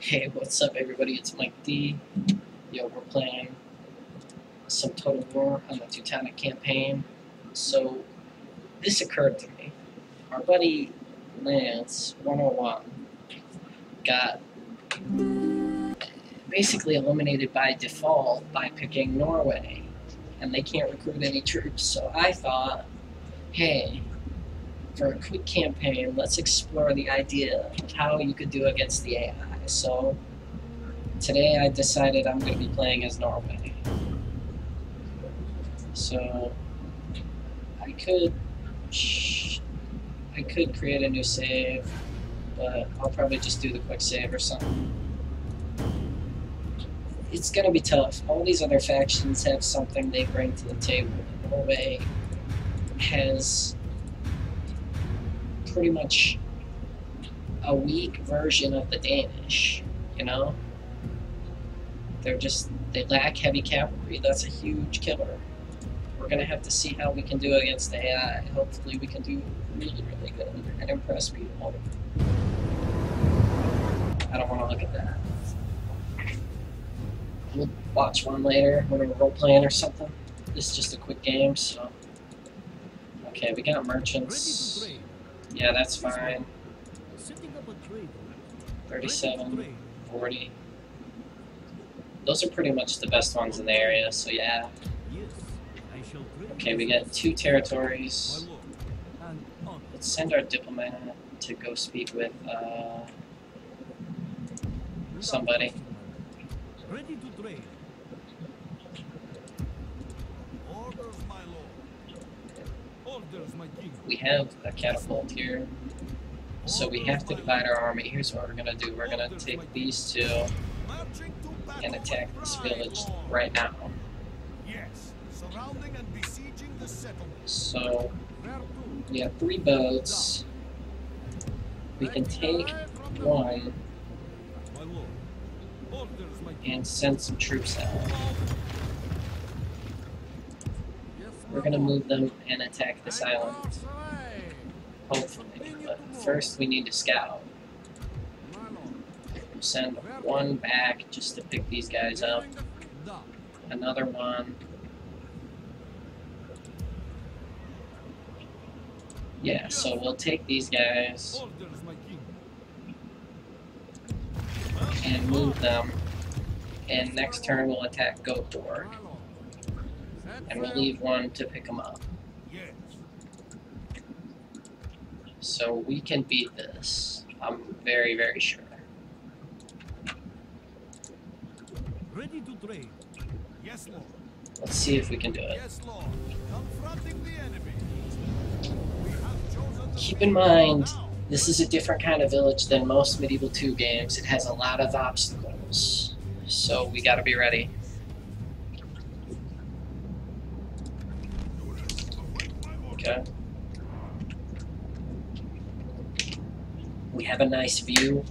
Hey, what's up, everybody? It's Mike D. Yo, we're playing some Total War on the Teutonic campaign. So, this occurred to me. Our buddy Lanse, 101, got basically eliminated by default by picking Norway, and they can't recruit any troops. So I thought, hey, for a quick campaign, let's explore the idea of how you could do against the AI. So today I decided I'm going to be playing as Norway. So I could I could create a new save, but I'll probably just do the quick save or something. It's gonna be tough. All these other factions have something they bring to the table. Norway has pretty much a weak version of the Danish, you know? They're just, they lack heavy cavalry. That's a huge killer. We're gonna have to see how we can do against the AI. Hopefully we can do really, really good and impress people. I don't want to look at that. We'll watch one later when we're role playing or something. This is just a quick game, so. Okay, we got merchants. Yeah, that's fine. 37, 40. Those are pretty much the best ones in the area, so yeah. Okay, we got two territories. Let's send our diplomat to go speak with uh, somebody. Ready to trade. Orders, my lord. Orders, my king. We have a catapult here, so we have to divide our army. Here's what we're gonna do. We're gonna take these two and attack this village right now. So we have three boats. We can take one and send some troops out. We're gonna move them and attack this island, hopefully. First we need to scout. Send one back just to pick these guys up. Another one. Yeah, so we'll take these guys and move them. And next turn we'll attack Goatborg. My And we'll leave one to pick them up. Yes. So we can beat this. I'm very, very sure. Ready to trade. Yes, lord. Let's see if we can do it. Yes, lord. Confronting the enemy. We have chosen the Keep in mind, this is a different kind of village than most Medieval 2 games. It has a lot of obstacles. So we gotta be ready. Okay. We have a nice view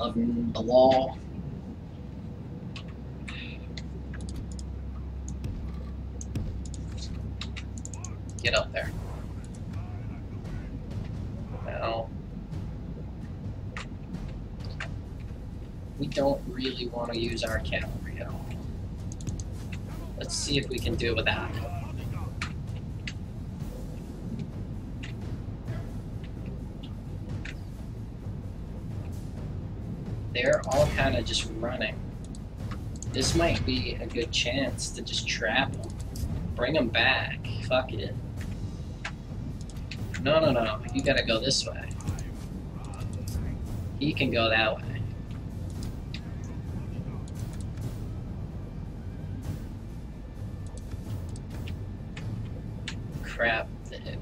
of the wall. Get up there. Now, we don't really want to use our cavalry at all. Let's see if we can do without it. Just running. This might be a good chance to just trap them. Bring them back. Fuck it. No, no, no. You gotta go this way. He can go that way. Crap.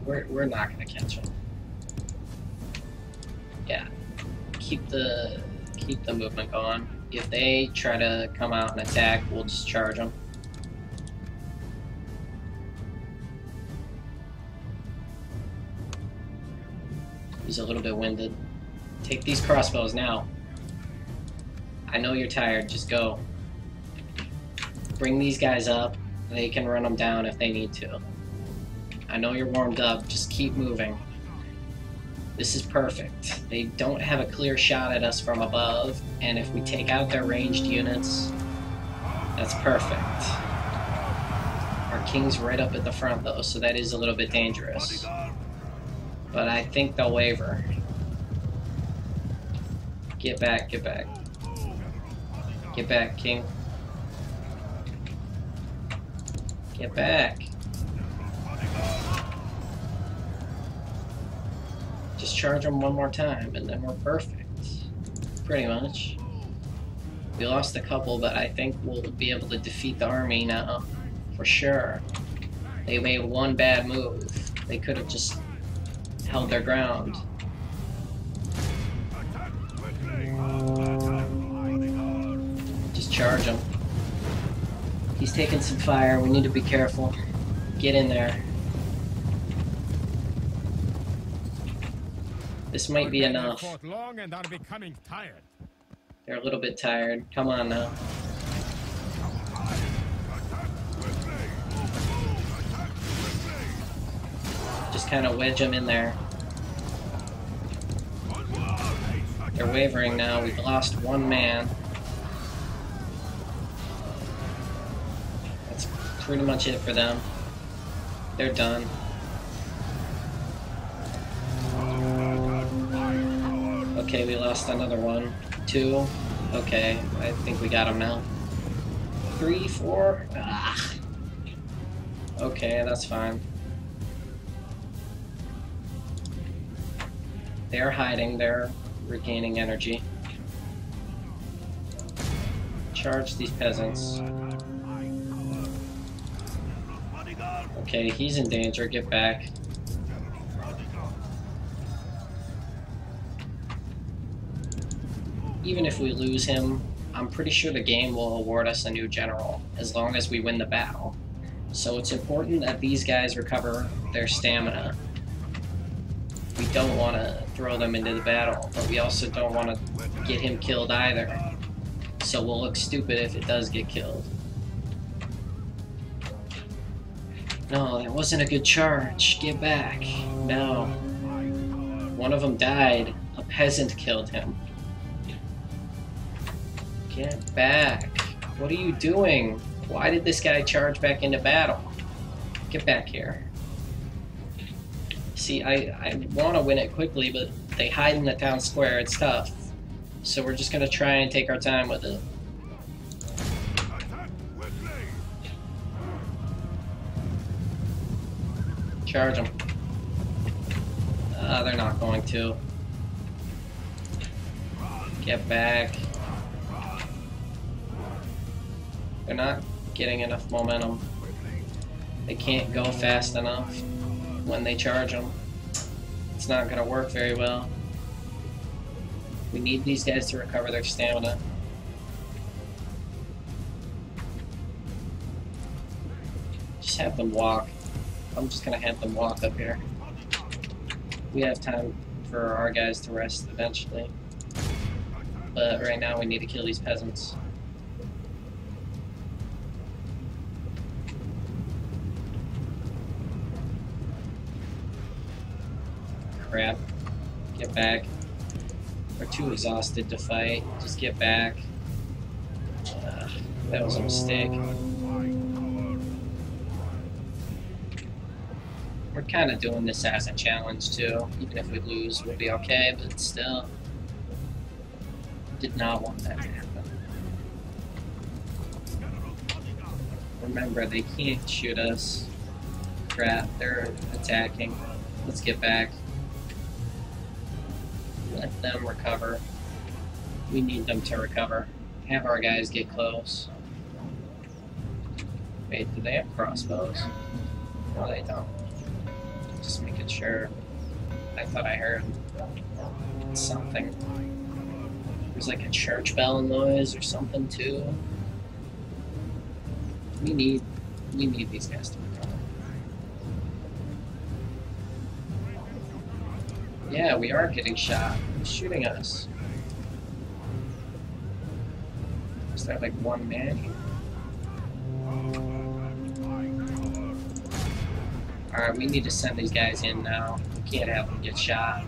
We're, we're not gonna catch him. Yeah. Keep the keep the movement going. If they try to come out and attack, we'll just charge them. He's a little bit winded. Take these crossbows now. I know you're tired, just go. Bring these guys up. They can run them down if they need to. I know you're warmed up, just keep moving. This is perfect. They don't have a clear shot at us from above, and if we take out their ranged units, that's perfect. Our king's right up at the front though, so that is a little bit dangerous. But I think they'll waver. Get back, get back. Get back, king. Get back. Just charge them one more time and then we're perfect. Pretty much. We lost a couple, but I think we'll be able to defeat the army now. For sure. They made one bad move. They could have just held their ground. Just charge him. He's taking some fire. We need to be careful. Get in there. This might be Our men have enough. long and are becoming tired. They're a little bit tired. Come on now. Just kind of wedge them in there. They're wavering now. We've lost one man. That's pretty much it for them. They're done. Okay, we lost another one. Two. Okay, I think we got him now. Three, four. Ah. Okay, that's fine. They're hiding, they're regaining energy. Charge these peasants. Okay, he's in danger, get back. Even if we lose him, I'm pretty sure the game will award us a new general, as long as we win the battle. So it's important that these guys recover their stamina. We don't want to throw them into the battle, but we also don't want to get him killed either. So we'll look stupid if it does get killed. No, that wasn't a good charge. Get back. No. One of them died. A peasant killed him. Get back. What are you doing? Why did this guy charge back into battle? Get back here. See, I, I want to win it quickly, but they hide in the town square. It's tough. So we're just going to try and take our time with it. Charge them. Uh, they're not going to. Get back. They're not getting enough momentum. They can't go fast enough when they charge them. It's not going to work very well. We need these guys to recover their stamina. Just have them walk. I'm just going to have them walk up here. We have time for our guys to rest eventually. But right now we need to kill these peasants. Crap. Get back. We're too exhausted to fight. Just get back. Ugh, that was a mistake. We're kind of doing this as a challenge too. Even if we lose, we'll be okay, but still. Did not want that to happen. Remember, they can't shoot us. Crap, they're attacking. Let's get back. Let them recover. We need them to recover. Have our guys get close. Wait, do they have crossbows? No, they don't. Just making sure. I thought I heard something. There's like a church bell noise or something too. We need we need these guys to recover. Yeah, we are getting shot. He's shooting us? Is that like one man here? Alright, we need to send these guys in now. We can't have them get shot.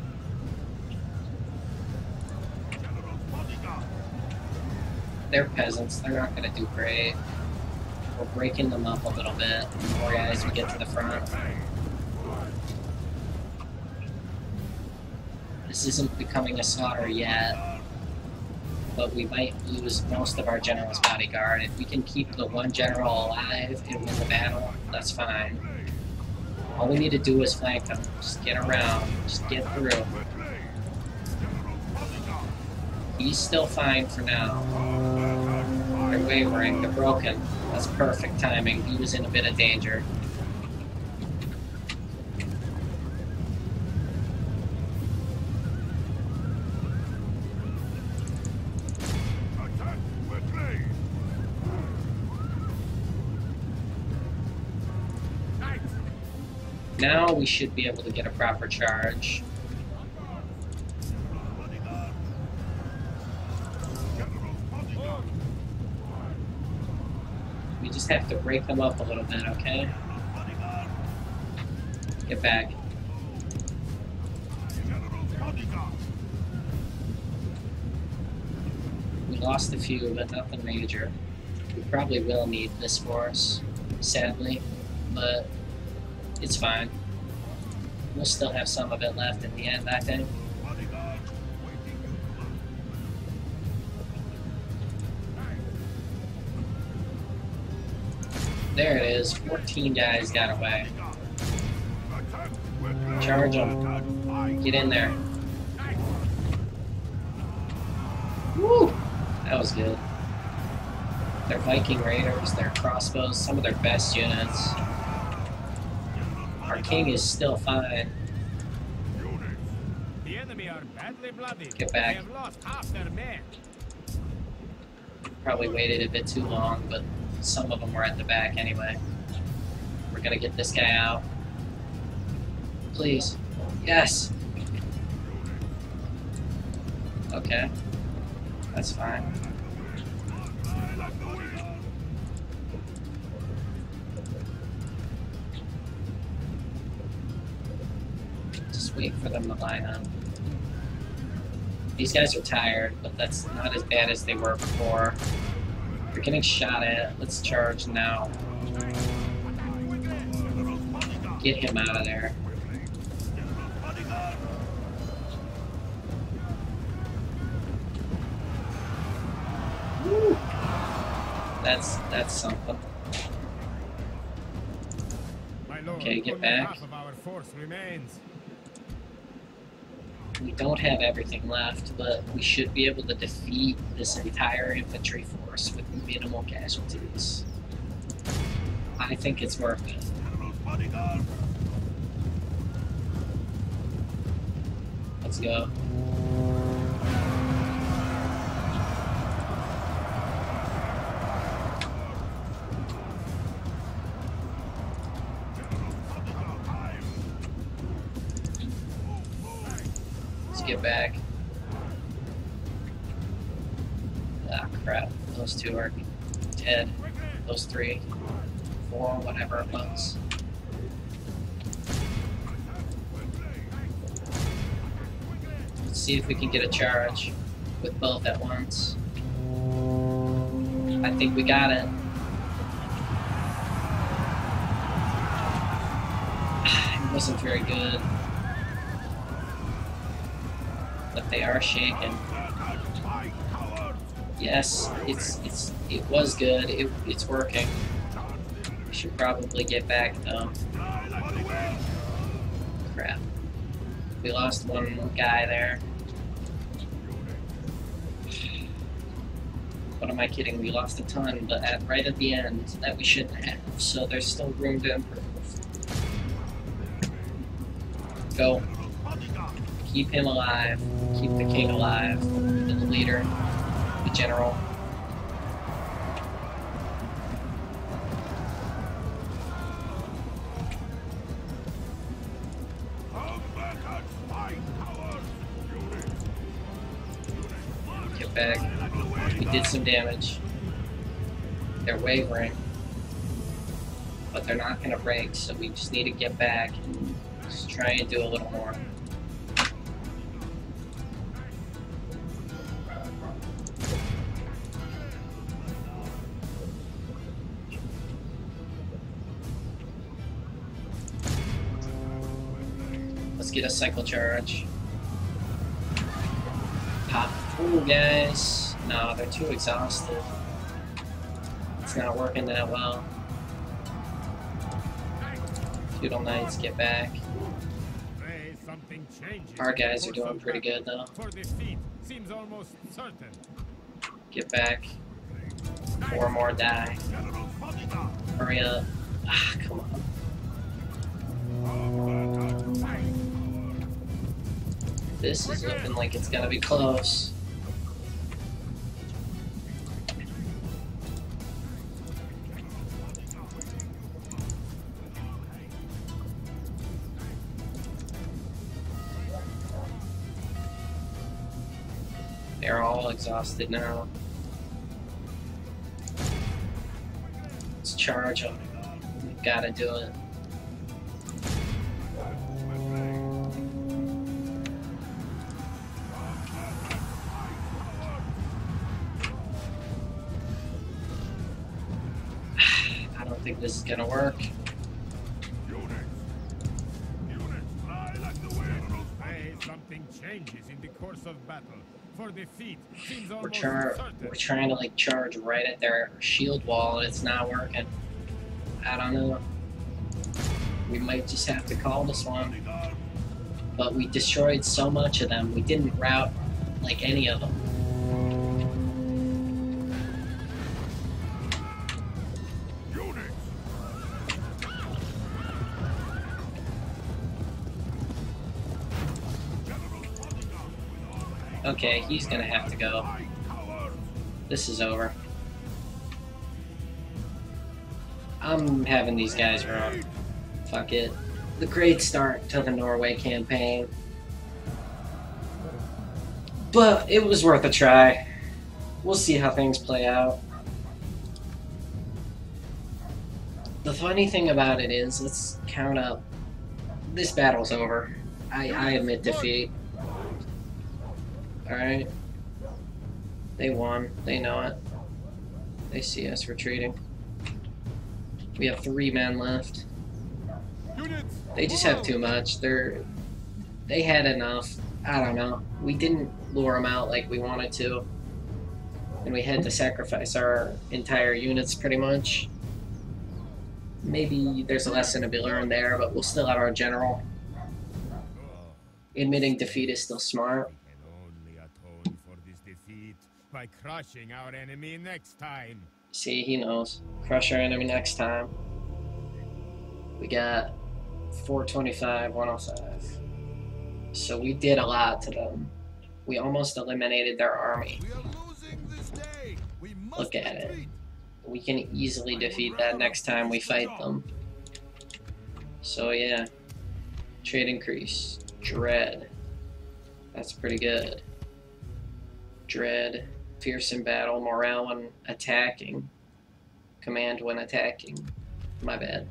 They're peasants. They're not going to do great. We're breaking them up a little bit. More guys, we get to the front. This isn't becoming a slaughter yet, but we might lose most of our general's bodyguard. If we can keep the one general alive and win the battle, that's fine. All we need to do is flank them. Just get around. Just get through. He's still fine for now. They're wavering. They're broken. That's perfect timing. He was in a bit of danger. Now we should be able to get a proper charge. We just have to break them up a little bit, okay? Get back. We lost a few, but nothing major. We probably will need this force, sadly, but it's fine. We'll still have some of it left in the end, I think. There it is. 14 guys got away. Charge quickly! Charge 'em. Attack fight! Get in there. Woo! That was good. Their Viking Raiders, their crossbows, some of their best units. Our king is still fine. The enemy are badly. Get back. Have lost half their men. Probably waited a bit too long, but some of them were at the back anyway. We're gonna get this guy out. Please. Yes! Okay. That's fine. Wait for them to line up. These guys are tired, but that's not as bad as they were before. We're getting shot at. Let's charge now. Get him out of there. Woo. That's that's something. Okay, get back. half of our force remains. We don't have everything left, but we should be able to defeat this entire infantry force with minimal casualties. I think it's worth it. Let's go. Back. Ah, crap. Those two are dead. Those three, four, whatever it was. Let's see if we can get a charge with both at once. I think we got it. It wasn't very good. But they are shaken. Yes, it's it's it was good. It, it's working. We should probably get back though. Crap. We lost one guy there. What am I kidding? We lost a ton, but at right at the end that we shouldn't have. So there's still room to improve. Go. Keep him alive. Keep the king alive. And the leader. The general. Get back. We did some damage. They're wavering. But they're not gonna break, so we just need to get back and just try and do a little more. Get a cycle charge. Pop through, guys. No, they're too exhausted. It's not working that well. Feudal Knights get back. Our guys are doing pretty good, though. Get back. Four more die. Hurry up. Ah, come on. This is looking like it's gonna be close. They're all exhausted now. Let's charge them. We gotta do it. Battle. For defeat seems We're, char- we're trying to like charge right at their shield wall and it's not working. I don't know. We might just have to call this one. Fadiga. But we destroyed so much of them, we didn't route like any of them. Okay, he's gonna have to go. This is over. I'm having these guys run. Fuck it. The great start to the Norway campaign. But it was worth a try. We'll see how things play out. The funny thing about it is, let's count up. This battle's over. I, I admit defeat. Alright. They won. They know it. They see us retreating. We have three men left. They just have too much. They're they had enough. I don't know. We didn't lure them out like we wanted to, and we had to sacrifice our entire units pretty much. Maybe there's a lesson to be learned there, but we'll still have our general. Admitting defeat is still smart. By crushing our enemy next time. See, he knows. Crush our enemy next time. We got 425, 105. So we did a lot to them. We almost eliminated their army. We are losing this day. We must Look at it. We can easily defeat that next time we fight them. So yeah. Trade increase. Dread. That's pretty good. Dread. Fierce in battle. Morale when attacking. Command when attacking. My bad.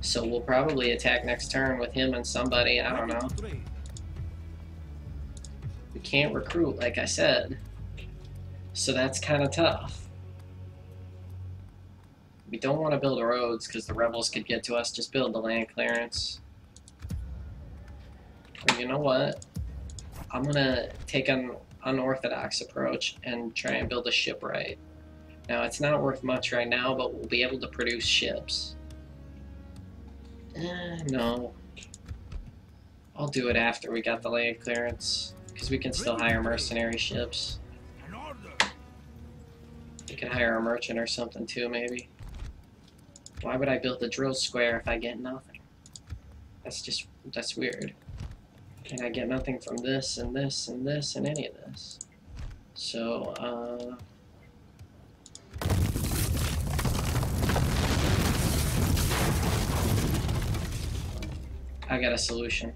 So we'll probably attack next turn with him and somebody. I don't know. We can't recruit, like I said. So that's kind of tough. We don't want to build roads because the rebels could get to us. Just build the land clearance. You know what? I'm gonna take an unorthodox approach and try and build a shipwright. Now it's not worth much right now, but we'll be able to produce ships. Eh, no. I'll do it after we got the land clearance. Because we can still hire mercenary ships. We could hire a merchant or something too, maybe. Why would I build a drill square if I get nothing? That's just, that's weird. And I get nothing from this and this and this and any of this. So, uh... I got a solution.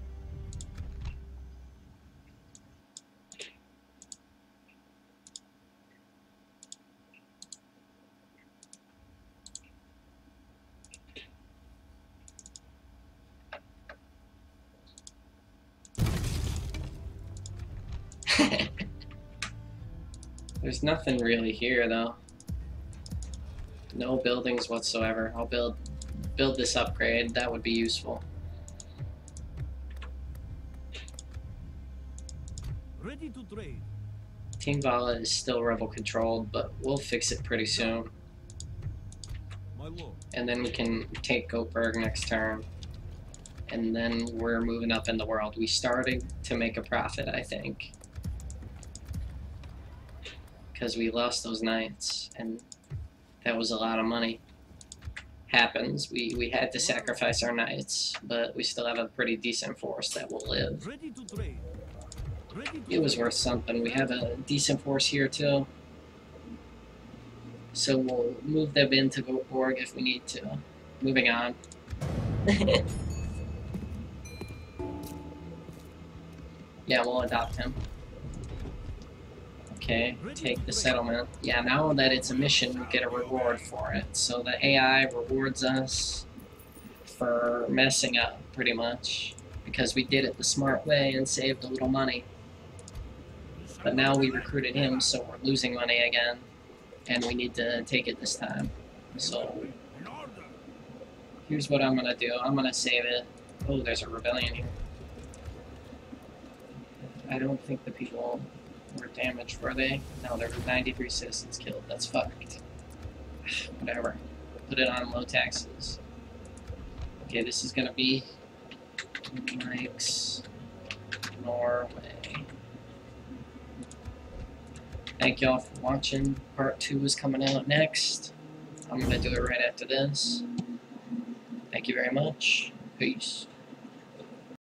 There's nothing really here though. No buildings whatsoever. I'll build build this upgrade. That would be useful. Ready to trade. Team Vala is still rebel controlled, but we'll fix it pretty soon. And then we can take Goldberg next turn. And then we're moving up in the world. We started to make a profit, I think. Because we lost those knights, and that was a lot of money. Happens. We, we had to sacrifice our knights, but we still have a pretty decent force that will live. Ready to trade. Ready to It was worth something. We have a decent force here too. So we'll move them into Goldborg if we need to. Moving on. yeah, we'll adopt him. Okay, take the settlement. Yeah, now that it's a mission, we get a reward for it. So the AI rewards us for messing up, pretty much. Because we did it the smart way and saved a little money. But now we recruited him, so we're losing money again. And we need to take it this time. So here's what I'm gonna do. I'm gonna save it. Oh, there's a rebellion here. I don't think the people damaged, were they? No, there were 93 citizens killed. That's fucked. Whatever. Put it on low taxes. Okay, this is gonna be Mike's Norway. Thank y'all for watching. Part 2 is coming out next. I'm gonna do it right after this. Thank you very much. Peace.